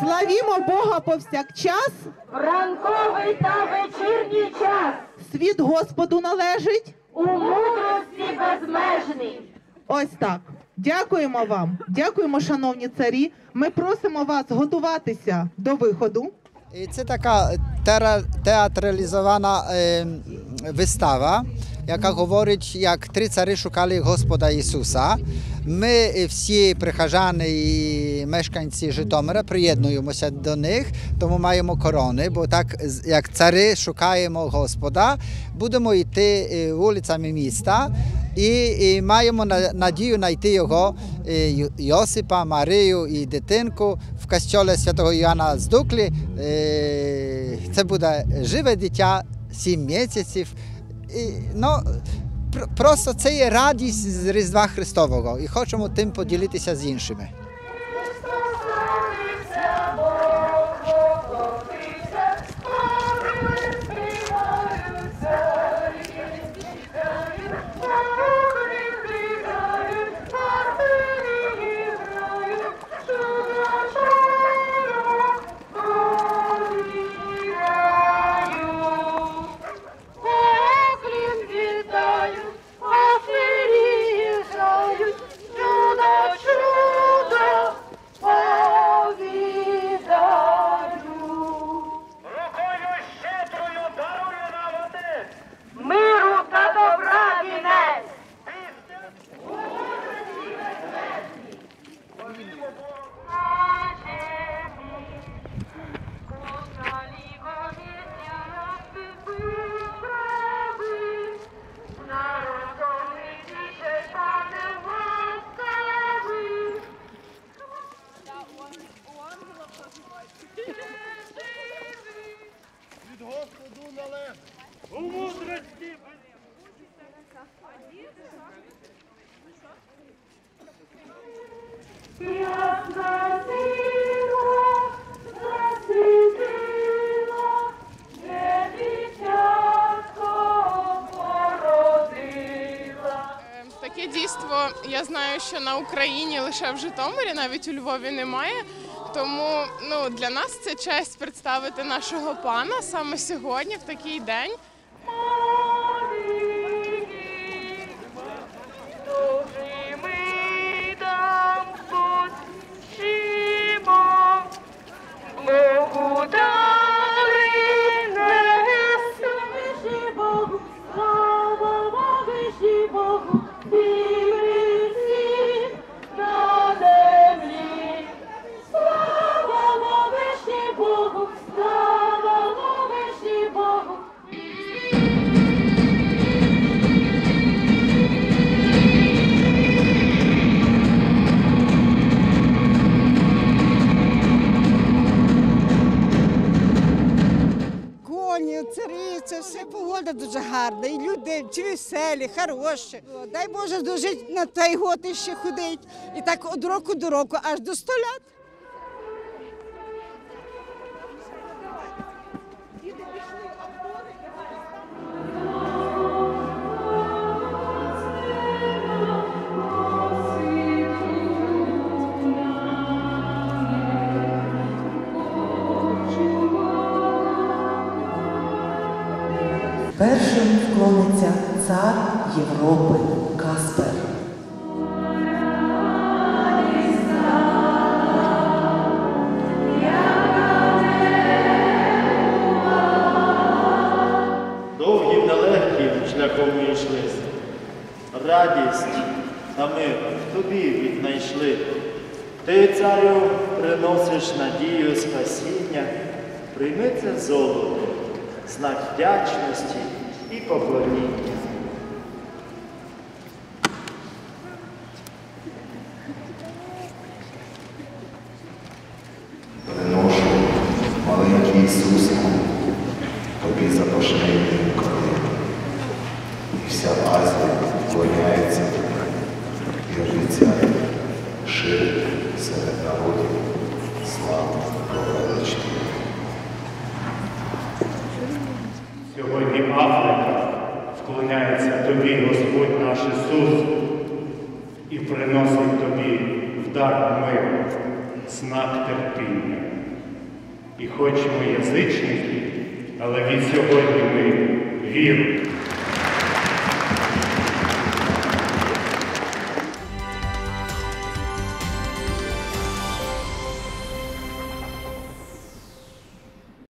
Славімо Бога повсякчас, Ранковий та вечірній час світ Господу належить. у мудрості безмежній. Ось так. Дякуємо вам, дякуємо, шановні царі. Ми просимо вас готуватися до виходу. І це така театралізована е, вистава, яка говорить, як три цари шукали Господа Ісуса. Ми е, всі прихожани і мешканці Житомира приєднуємося до них, тому маємо корони, бо так як цари шукаємо Господа, будемо йти е, вулицями міста і, і маємо надію знайти його е, Йосипа, Марію і дитинку в костьолі святого Іоанна з Дуклі. Це буде живе дитя, сім місяців. І, ну, просто це є радість з Різдва Христового і хочемо тим поділитися з іншими. Таке дійство я знаю, що на Україні лише в Житомирі, навіть у Львові немає. Тому ну, для нас це честь представити нашого пана саме сьогодні, в такий день. Це все погода дуже гарна. І люди чи веселі, хороші. Дай Боже дожити на той год ще ходить. І так від року до року, аж до 100 лят. Першим вклониться цар Європи Каспер. довгим нелегким шляхом ми йшли. Радість та мир в тобі віднайшли. Ти, царю, приносиш надію спасіння, прийми це золото, знак вдячності і поклоніння. Приношу маленький Ісусику, тобі запашний коли. І вся Азія вклоняється і обіцяє ширити серед народів славу величну. Сьогодні Африка вклоняється тобі, Господь наш Ісус, і приносить тобі в дар миру. знак терпіння. І хоч ми язичники, але від сьогодні ми віру